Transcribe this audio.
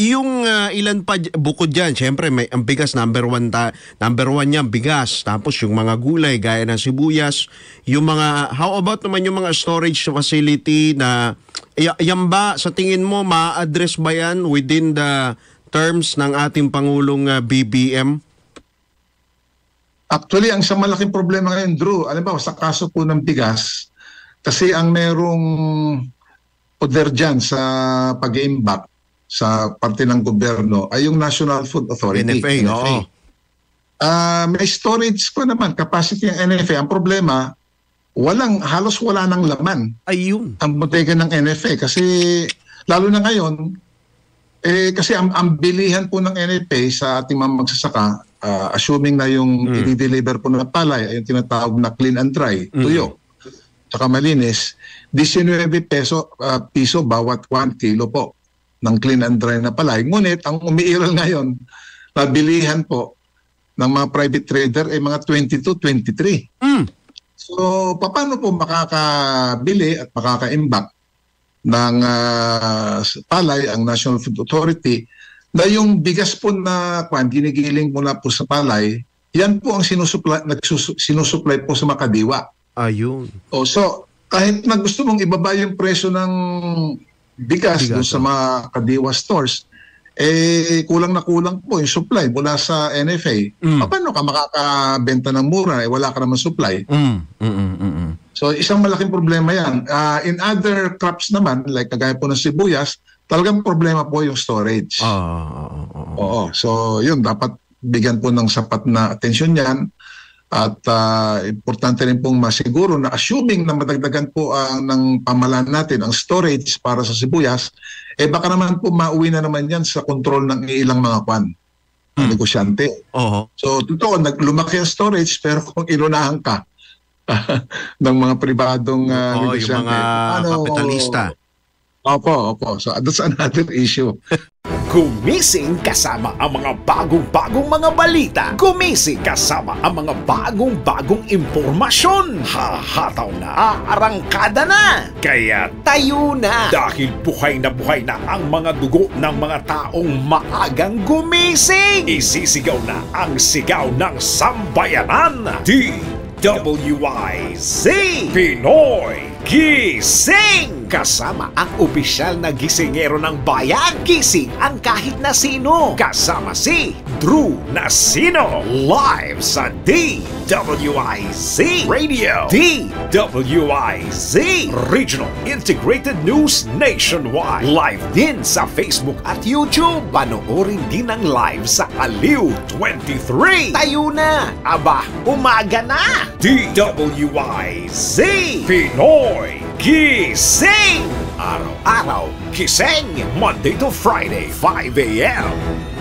yung ah, ilan pa bukod diyan, syempre may ang bigas number one ta, number one niya bigas. Tapos yung mga gulay gaya ng sibuyas, yung mga how about naman yung mga storage facility na yan ba sa tingin mo ma-address ba yan within the terms ng ating pangulong ah, BBM? Actually, ang isang malaking problema ngayon, Drew, alam ba, sa kaso po ng bigas, kasi ang merong poder dyan sa pag-iimbak sa parte ng gobyerno ay yung National Food Authority. NFA, oo. Ah, may storage ko naman, capacity ng NFA. Ang problema, walang, halos wala ng laman Ayun. ang bodega ng NFA kasi lalo na ngayon eh kasi ang, ang bilihan po ng NFA sa ating mga magsasaka ah, assuming na yung Mm. i-deliver po ng palay ay yung tinatawag na clean and dry Mm. tuyo saka malinis 19 peso ah, piso bawat 1 kilo po ng clean and dry na palay ngunit ang umiiral ngayon na bilihan po ng mga private trader ay mga 22 23 Mm. So, paano po makakabili at makaka-imbak ng ah, palay ang National Food Authority na yung bigas po na kwan, ginigiling mula po sa palay, yan po ang sinusupply, nagsusu, sinusupply po sa Makadiwa. Ayun. O, so, kahit na gusto mong ibaba yung presyo ng bigas, doon sa mga Kadiwa stores, eh kulang na kulang po yung supply mula sa NFA. Mm. Paano ka makakabenta ng mura eh wala ka naman supply? Mm. Mm. Mm. Mm. So isang malaking problema yan. Ah, in other crops naman, like kagaya po ng sibuyas, talagang problema po yung storage. Ah, ah, ah, ah, ah. Oo. So yun, dapat bigyan po ng sapat na atensyon yan. At ah, importante rin pong masiguro na assuming na madagdagan po ang ng pamalaan natin ang storage para sa sibuyas, eh baka naman po mauwi na naman yan sa control ng ilang mga kwan, Hmm. negosyante. Oo. So, totoo, naglumaki ang storage, pero kung ilunahan ka ng mga pribadong uh, Oo, yung mga kapitalista. Opo, opo. So, that's another issue. Gumising kasama ang mga bagong-bagong mga balita. Gumising kasama ang mga bagong-bagong impormasyon. Hahataw na, aarangkada na. Kaya tayo na. Dahil buhay na buhay na ang mga dugo ng mga taong maagang gumising. Isisigaw na ang sigaw ng sambayanan. DWIZ Pinoy Gising! Kasama ang opisyal na gisingero ng bayan. Gising ang kahit na sino. Kasama si Drew Nasino. Live sa DWIZ Radio. DWIZ Regional Integrated News Nationwide. Live din sa Facebook at YouTube. Panoorin din ang live sa Aliw 23. Tayo na! Aba, umaga na! DWIZ Pinoy Gising! Araw-araw, gising! Monday to Friday, 5 a.m.